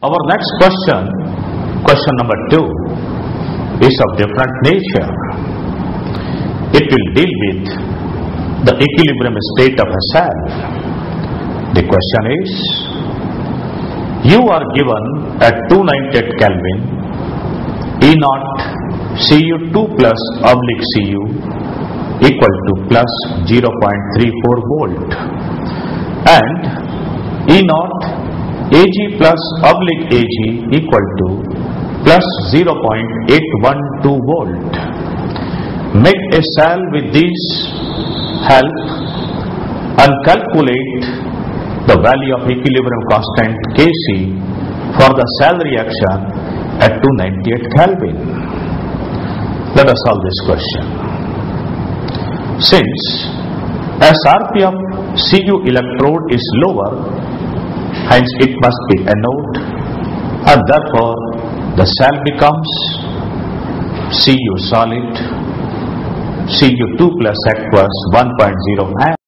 Our next question, question number two, is of different nature. It will deal with the equilibrium state of a cell. The question is, you are given at 298 Kelvin E naught Cu2 plus oblique Cu equal to plus 0.34 volt and E naught Ag plus oblique Ag equal to plus 0.812 volt. Make a cell with this help and calculate the value of equilibrium constant Kc for the cell reaction at 298 Kelvin. Let us solve this question. Since SRP of Cu electrode is lower, hence it must be anode and therefore the cell becomes Cu solid Cu2 plus aqueous 1.0 amp